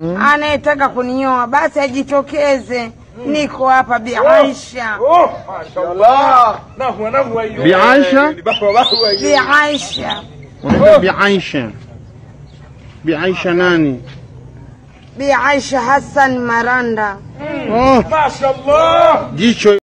mm. anayetaka kunioa basi ajitokeze. mm. Niko hapa Bi Aisha, oh, oh, Bi Aisha Bi Aisha, unaitwa Bi Aisha. Bi Aisha nani? Bi Aisha Hassan Maranda. Mm. Oh, Mashallah. jicho